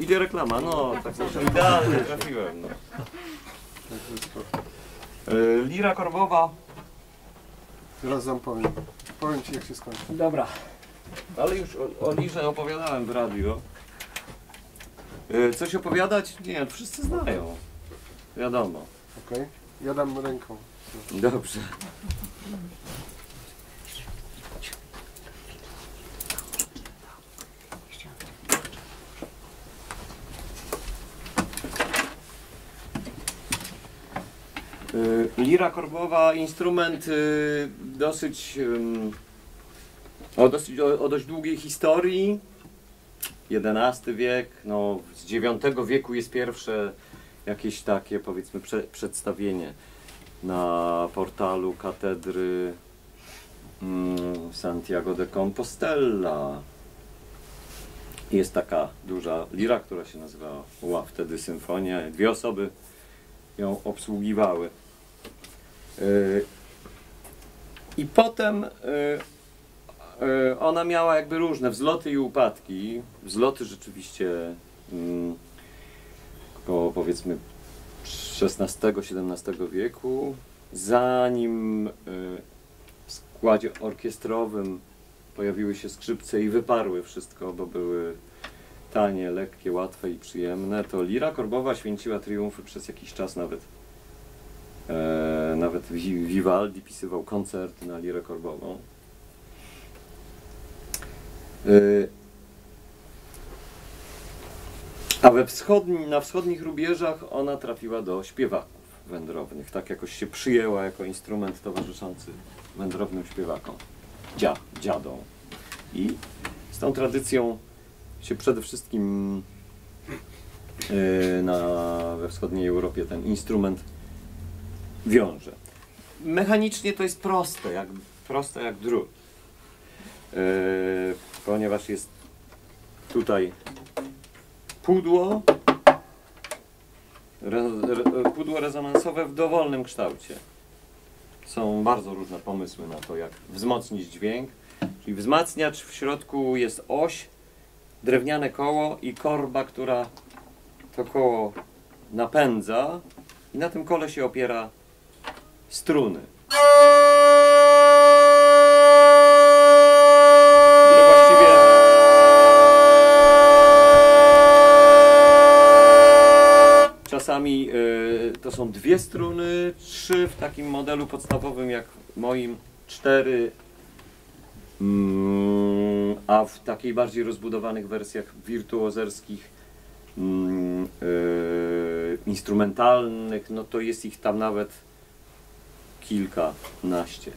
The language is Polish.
Idzie reklama, no, tak idealnie trafiłem. No. Y, Lira korbowa, Teraz wam powiem. Powiem ci jak się skończy. dobra, ale już o, o Lirze opowiadałem w radio. Y, Coś opowiadać? Nie, wszyscy znają. Wiadomo. Okej? Ja dam ręką. Dobrze. Lira korbowa, instrument y, dosyć o, dosyć o, o dość długiej historii. XI wiek, no z IX wieku jest pierwsze jakieś takie powiedzmy prze, przedstawienie na portalu katedry mm, Santiago de Compostela. Jest taka duża lira, która się nazywała wtedy Symfonia. Dwie osoby ją obsługiwały. I potem yy, yy, ona miała jakby różne wzloty i upadki. Wzloty rzeczywiście mm, koło powiedzmy XVI-XVII wieku, zanim y, w składzie orkiestrowym pojawiły się skrzypce i wyparły wszystko, bo były tanie, lekkie, łatwe i przyjemne, to Lira Korbowa święciła triumfy przez jakiś czas nawet. E, nawet Vi- Vivaldi pisywał koncert na Lirę Korbową. Y, a we wschodni, na wschodnich rubieżach ona trafiła do śpiewaków wędrownych. Tak jakoś się przyjęła jako instrument towarzyszący wędrownym śpiewakom, dzia, dziadom. I z tą tradycją się przede wszystkim yy, na, we wschodniej Europie ten instrument wiąże. Mechanicznie to jest proste, jak, proste jak drut. Yy, ponieważ jest tutaj pudło, re, re, pudło rezonansowe w dowolnym kształcie. Są bardzo różne pomysły na to, jak wzmocnić dźwięk. Czyli wzmacniacz w środku jest oś, drewniane koło i korba, która to koło napędza i na tym kole się opiera struny. Czasami y, to są dwie struny, trzy w takim modelu podstawowym jak moim, cztery, mm, a w takiej bardziej rozbudowanych wersjach wirtuozerskich, mm, y, instrumentalnych, no to jest ich tam nawet kilkanaście.